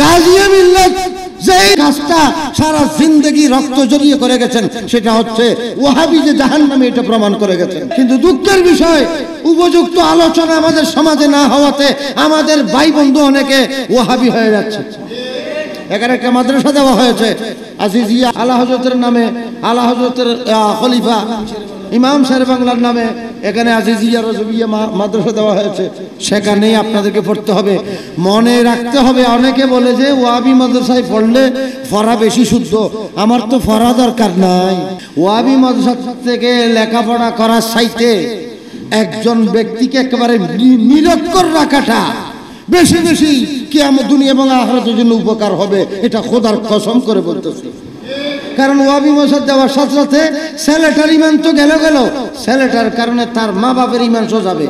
গাজিয়া সারা রক্ত করে গেছেন, সেটা হচ্ছে ওহাবি যে নামে এটা প্রমাণ করে গেছেন। কিন্তু দুঃখের বিষয়, উপযুক্ত আলোচনা আমাদের সমাজে না হওয়াতে আমাদের ভাই বন্ধু অনেকে ওহাবি হয়ে যাচ্ছে। এখানে একটা মাদ্রাসা দেওয়া হয়েছে, আজিজিয়া আলা হজরতের নামে, আলা হজরতের খলিফা, ইমাম শের বাংলার নামে এখানে আজিজিয়া রজবিয়া মাদ্রাসা দেওয়া হয়েছে। সেখানেই আপনাদেরকে পড়তে হবে। মনে রাখতে হবে, অনেকে বলে যে ওয়াবি মাদ্রাসায় পড়লে ফরা বেশি শুদ্ধ। আমার তো ফরা দরকার নাই। ওয়াবি মাদ্রাসা থেকে লেখাপড়া করার সাইতে একজন ব্যক্তিকে একেবারে নিরক্ষর রাখাটা বেশি বেশি কি আমার দুনিয়া এবং আখরাতের জন্য উপকার হবে। এটা খোদার কসম করে বলতেছি। কারণ ওয়াবি মশাদ দেওয়ার সাথে সাথে ছেলেটার ইমান তো গেল গেল। ছেলেটার কারণে তার মা বাপের ইমান সোজাবে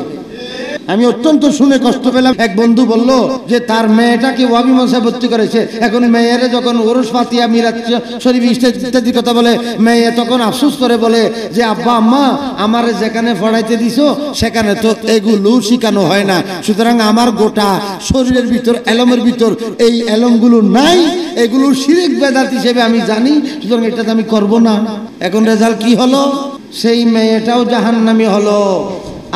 আমি অত্যন্ত শুনে কষ্ট পেলাম। এক বন্ধু বলল যে, তার মেয়েটাকে ওয়াবি ভর্তি করেছে? এখন মেয়েরে যখন ওরস ফাতিয়া মিরাজ শরীফ ইত্যাদি কথা বলে, মেয়ে তখন আফসোস করে বলে যে, আব্বা, আম্মা, আমার যেখানে পড়াইতে দিছো, সেখানে তো এগুলো শিখানো হয় না। সুতরাং আমার গোটা শরীরের ভিতর, এলমের ভিতর এই এলমগুলো নাই। এগুলো শিরিক বেদাত হিসেবে আমি জানি, সুতরাং এটা আমি করব না। এখন রেজাল্ট কি হলো? সেই মেয়েটাও জাহান জাহান্নামি হলো।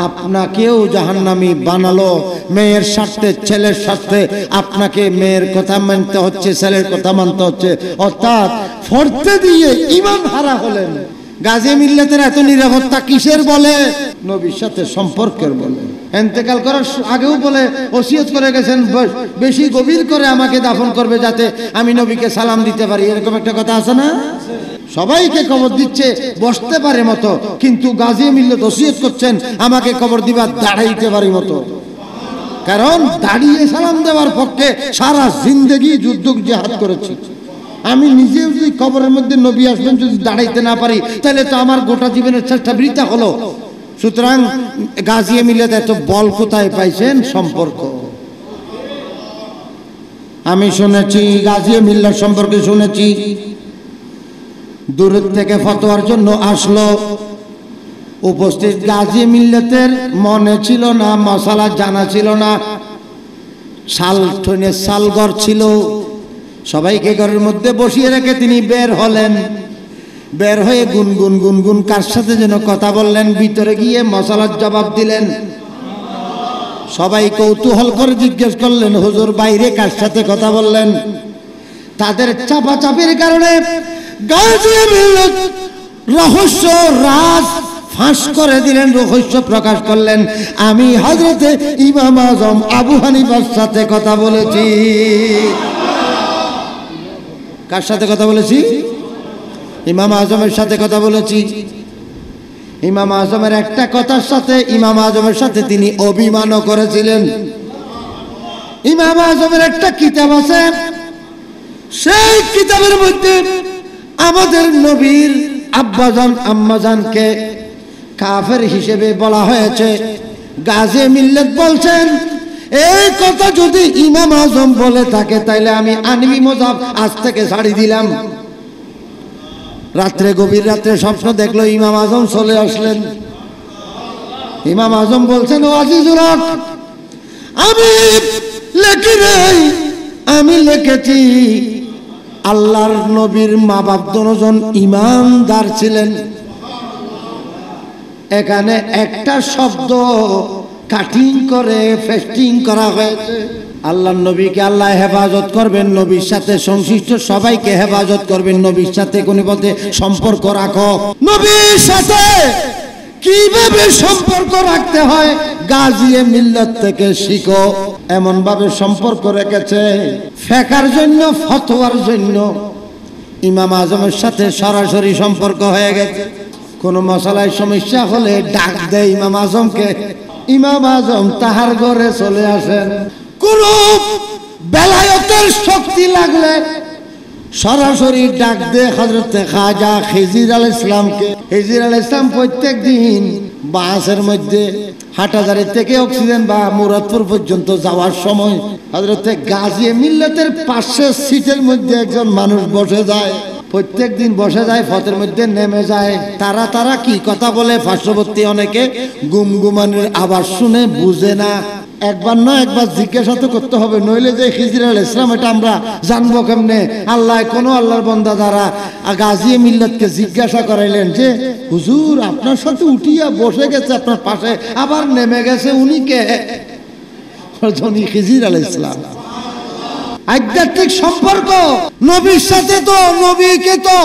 আপনাকেও জাহান্নামি বানালো। মেয়ের স্বার্থে, ছেলের স্বার্থে আপনাকে মেয়ের কথা মানতে হচ্ছে, ছেলের কথা মানতে হচ্ছে। অর্থাৎ ফরতে দিয়ে ইমান হারা হলেন। গাজী মিল্লাতের এত নিরাপত্তা কিসের বলে? নবীর সাথে সম্পর্কের বলে। এন্তেকাল করার আগেও বলে, ওসিয়ত করে গেছেন বেশি গভীর করে আমাকে দাফন করবে যাতে আমি নবীকে সালাম দিতে পারি। এরকম একটা কথা আছে না? সবাইকে কবর দিচ্ছে, বসতে পারে মতো, কিন্তু গাজী মিল্লত ওসিয়ত করছেন, আমাকে কবর দিবার দাঁড়াইতে পারি মতো। কারণ দাঁড়িয়ে সালাম দেওয়ার পক্ষে সারা জিন্দগি যুদ্ধ জেহাদ করেছি। আমি নিজেও যদি কবরের মধ্যে নবী আসবেন, যদি দাঁড়াইতে না পারি, তাহলে তো আমার গোটা জীবনের চেষ্টা বৃথা হলো। সুতরাং গাজিয়ে মিলে এত বল কোথায় পাইছেন? সম্পর্ক। আমি শুনেছি গাজিয়ে মিল্লার সম্পর্কে শুনেছি। দূরের থেকে ফতোয়ার জন্য আসলো। উপস্থিত গাজী মিল্লতের মনে ছিল না, মশালা জানা ছিল না। শাল ঠনে শালগর ছিল। সবাইকে ঘরের মধ্যে বসিয়ে রেখে তিনি বের হলেন। বের হয়ে গুনগুন গুনগুন কার সাথে যেন কথা বললেন, ভিতরে গিয়ে মশালার জবাব দিলেন। সবাই কৌতূহল করে জিজ্ঞেস করলেন, হুজুর, বাইরে কার সাথে কথা বললেন? তাদের চাপাচাপির কারণে রহস্য রাজ ফাঁস করে দিলেন, রহস্য প্রকাশ করলেন। আমি হজরতে ইমাম আজম আবু হানিফার সাথে কথা বলেছি। কার সাথে কথা বলেছি? ইমাম আজমের সাথে কথা বলেছি। ইমাম আজমের একটা কথার সাথে ইমাম আজমের সাথে তিনি অভিমানও করেছিলেন। ইমাম আজমের একটা কিতাব আছে। সেই কিতাবের মধ্যে আমাদের নবীর আব্বাজান, আম্মাজানকে কাফের হিসেবে বলা হয়েছে। গাজে মিল্লত বলছেন, এই কথা যদি ইমাম আজম বলে থাকে, তাইলে আমি আনবি মজাব আজ থেকে ছাড়ি দিলাম। রাত্রে গভীর রাত্রে স্বপ্ন দেখল, ইমাম আজম চলে আসলেন। ইমাম আজম বলছেন, ও আজিজুল হক আমি লেখি নাই, আমি লিখেছি। আল্লাহর নবীর মা বাপ দুজন ইমানদার ছিলেন। এখানে একটা শব্দ কাটিং করে ফেস্টিং করা হয়েছে। আল্লাহ নবীকে আল্লাহ হেফাজত করবেন, নবীর সাথে সংশ্লিষ্ট সবাইকে হেফাজত করবেন, নবীর সাথে কোনো পথে সম্পর্ক রাখো। নবীর সাথে কীভাবে সম্পর্ক রাখতে হয়? গাজিয়ে মিল্লত থেকে শিখো। এমন ভাবে সম্পর্ক রেখেছে। ফেকার জন্য, ফতোয়ার জন্য ইমাম আজমের সাথে সরাসরি সম্পর্ক হয়ে গেছে। কোন মশলায় সমস্যা হলে ডাক দেয় ইমাম আজমকে। ইমাম আজম তাহার ঘরে চলে আসেন। কোন বেলায়তের শক্তি লাগলে সরাসরি ডাক দে হজরত খাজা খিজির আল ইসলামকে খিজির আল ইসলাম প্রত্যেক দিন বাসের মধ্যে হাটাজারি থেকে অক্সিজেন বা মুরাদপুর পর্যন্ত যাওয়ার সময় হজরত গাজিয়ে মিল্লতের পাশের সিটের মধ্যে একজন মানুষ বসে যায়, প্রত্যেক দিন বসে যায়, ফতের মধ্যে নেমে যায়। তারা তারা কি কথা বলে? পার্শ্ববর্তী অনেকে গুমগুমানির আবার শুনে বুঝে না। একবার না, একবার জিজ্ঞাসা তো করতে হবে, নইলে যে খিজির আল ইসলাম, এটা আমরা জানব কেমনে? আল্লাহ কোন আল্লাহর বন্দা দ্বারা গাজিয়ে মিল্লাতকে জিজ্ঞাসা করাইলেন যে, হুজুর, আপনার সাথে উঠিয়া বসে গেছে, আপনার পাশে আবার নেমে গেছে, উনি কে? উনি খিজির আল ইসলাম। আধ্যাত্মিক সম্পর্ক, নবীর সাথে তো, নবীকে তো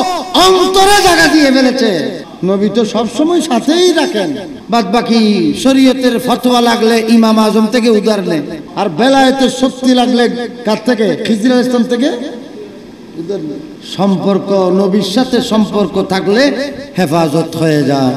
অন্তরে জায়গা দিয়ে ফেলেছে। নবী তো সবসময় সাথেই রাখেন। বাদ বাকি শরীয়তের ফতোয়া লাগলে ইমাম আজম থেকে উদার নেন। আর বেলায়েতের শক্তি লাগলে কার থেকে? খিজির ইসলাম থেকে সম্পর্ক, নবীর সাথে সম্পর্ক থাকলে হেফাজত হয়ে যায়।